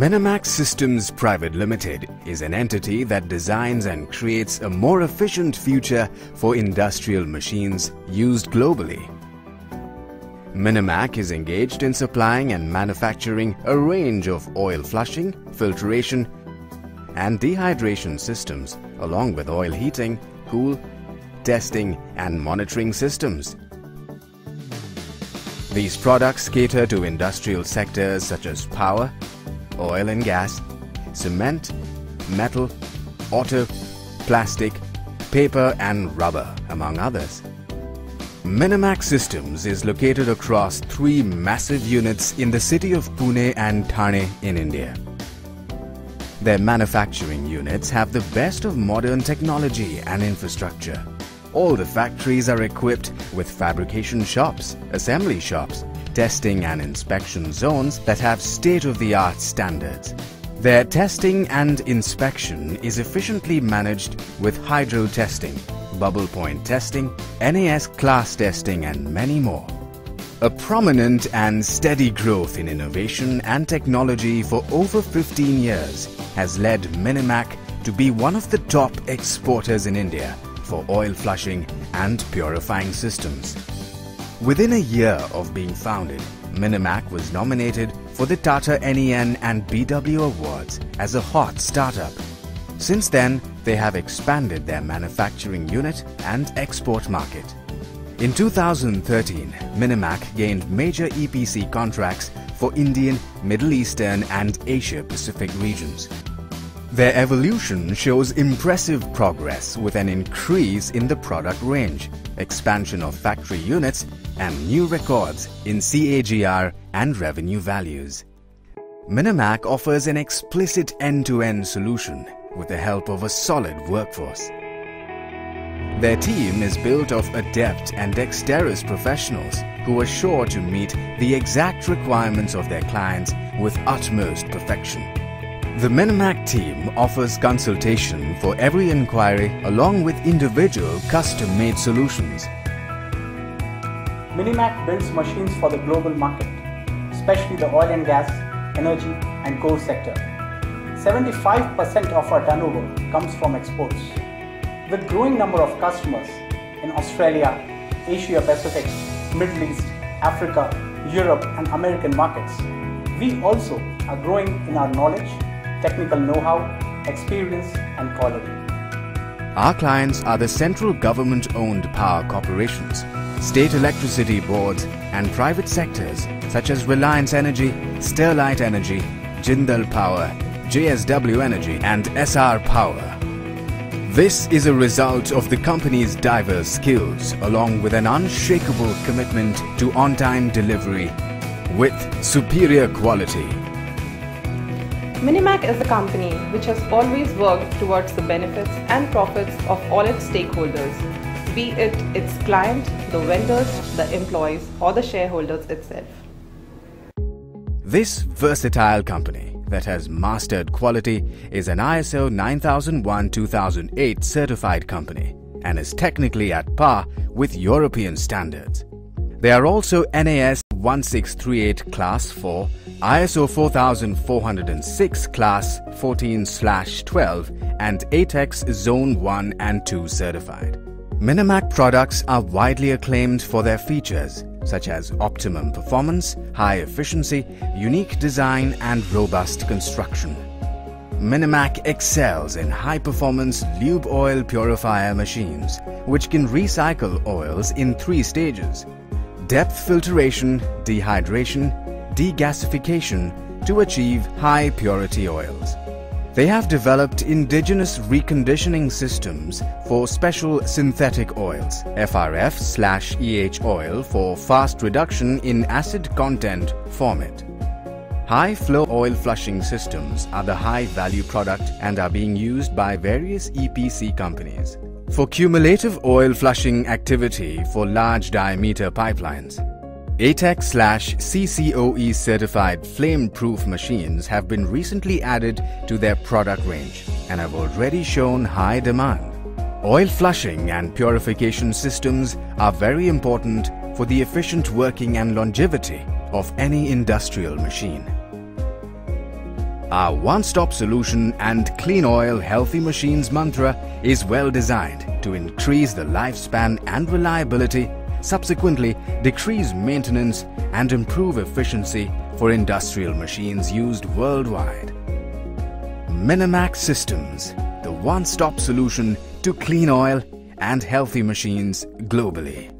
Minimac Systems Private Limited is an entity that designs and creates a more efficient future for industrial machines used globally. Minimac is engaged in supplying and manufacturing a range of oil flushing, filtration and dehydration systems along with oil heating, cool, testing and monitoring systems. These products cater to industrial sectors such as power, oil and gas, cement, metal, auto, plastic, paper and rubber, among others. Minimac Systems is located across three massive units in the city of Pune and Thane in India. Their manufacturing units have the best of modern technology and infrastructure. All the factories are equipped with fabrication shops, assembly shops, testing and inspection zones that have state-of-the-art standards. Their testing and inspection is efficiently managed with hydro testing, bubble point testing, NAS class testing and many more. A prominent and steady growth in innovation and technology for over 15 years has led Minimac to be one of the top exporters in India for oil flushing and purifying systems. Within a year of being founded, Minimac was nominated for the Tata NEN and BW Awards as a hot startup. Since then, they have expanded their manufacturing unit and export market. In 2013, Minimac gained major EPC contracts for Indian, Middle Eastern and Asia Pacific regions. Their evolution shows impressive progress with an increase in the product range, expansion of factory units and new records in CAGR and revenue values. Minimac offers an explicit end-to-end solution with the help of a solid workforce. Their team is built of adept and dexterous professionals who are sure to meet the exact requirements of their clients with utmost perfection. The Minimac team offers consultation for every inquiry along with individual custom-made solutions. Minimac builds machines for the global market, especially the oil and gas, energy and coal sector. 75% of our turnover comes from exports. With growing number of customers in Australia, Asia Pacific, Middle East, Africa, Europe and American markets, we also are growing in our knowledge, technical know-how, experience and quality. Our clients are the central government-owned power corporations, state electricity boards and private sectors such as Reliance Energy, Sterlite Energy, Jindal Power, JSW Energy and Essar Power. This is a result of the company's diverse skills along with an unshakable commitment to on-time delivery with superior quality. Minimac is a company which has always worked towards the benefits and profits of all its stakeholders, be it its client, the vendors, the employees or the shareholders itself. This versatile company that has mastered quality is an ISO 9001-2008 certified company and is technically at par with European standards. They are also NAS 1638 Class 4, ISO 4406 Class 14-12 and ATEX Zone 1 and 2 certified. Minimac products are widely acclaimed for their features such as optimum performance, high efficiency, unique design and robust construction. Minimac excels in high-performance lube oil purifier machines which can recycle oils in three stages depth filtration, dehydration, degasification to achieve high purity oils. They have developed indigenous reconditioning systems for special synthetic oils, FRF slash EH oil for fast reduction in acid content format. High flow oil flushing systems are the high value product and are being used by various EPC companies. For cumulative oil flushing activity for large diameter pipelines, ATEX slash CCOE certified flame-proof machines have been recently added to their product range and have already shown high demand. Oil flushing and purification systems are very important for the efficient working and longevity of any industrial machine. Our one-stop solution and clean oil healthy machines mantra is well designed to increase the lifespan and reliability, subsequently decrease maintenance and improve efficiency for industrial machines used worldwide. Minimac Systems, the one-stop solution to clean oil and healthy machines globally.